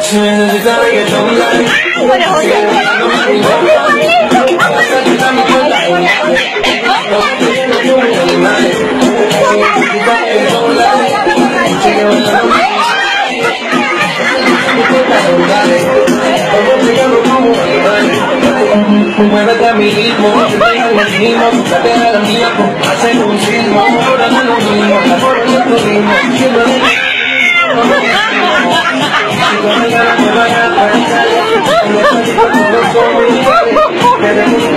Se necesita Muévete a mi ritmo, mi ritmo, la mía, pues, hacer un ritmo, ahora no lo mismo, 我们说好了不分